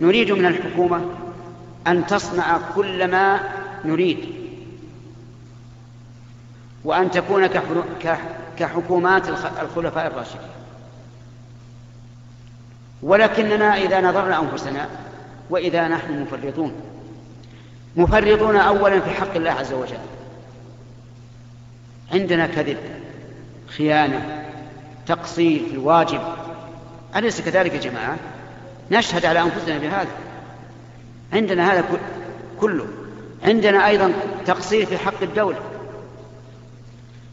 نريد من الحكومة أن تصنع كل ما نريد وأن تكون كحكومات الخلفاء الراشدين. ولكننا إذا نظرنا أنفسنا وإذا نحن مفرطون. مفرطون أولا في حق الله عز وجل. عندنا كذب خيانة تقصير في الواجب. أليس كذلك يا جماعة؟ نشهد على أنفسنا بهذا. عندنا هذا كله. عندنا أيضا تقصير في حق الدولة.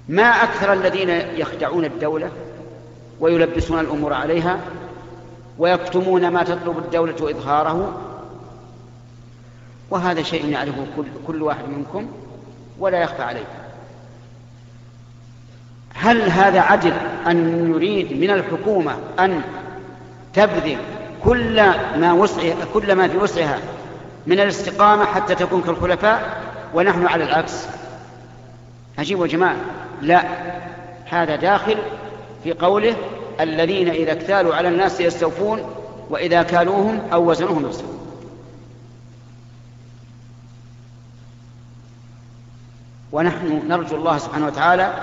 ما أكثر الذين يخدعون الدولة ويلبسون الأمور عليها ويكتمون ما تطلب الدولة إظهاره وهذا شيء يعرفه كل, كل واحد منكم ولا يخفى عليه. هل هذا عدل أن نريد من الحكومة أن تبذل كل ما وسعها كل ما في وسعها من الاستقامة حتى تكون كالخلفاء ونحن على العكس. عجيب يا جماعة. لا هذا داخل في قوله الذين إذا اكتالوا على الناس يستوفون وإذا كالوهم أو وزنوهم يخسرون ونحن نرجو الله سبحانه وتعالى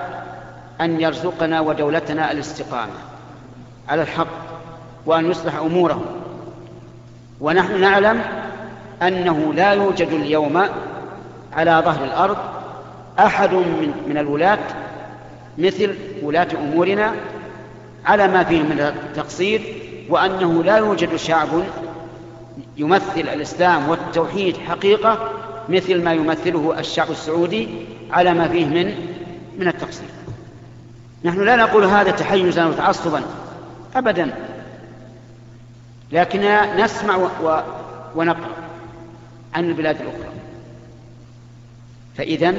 أن يرزقنا ودولتنا الاستقامة على الحق. وأن يصلح أمورهم. ونحن نعلم أنه لا يوجد اليوم على ظهر الأرض أحد من, من الولاة مثل ولاة أمورنا على ما فيه من التقصير وأنه لا يوجد شعب يمثل الإسلام والتوحيد حقيقة مثل ما يمثله الشعب السعودي على ما فيه من من التقصير. نحن لا نقول هذا تحيزا وتعصبا أبدا. لكننا نسمع و... ونقرأ عن البلاد الأخرى. فإذا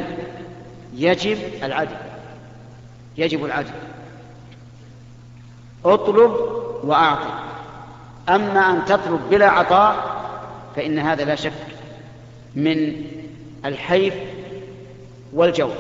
يجب العدل. يجب العدل. اطلب وأعطي. أما أن تطلب بلا عطاء فإن هذا لا شك من الحيف والجور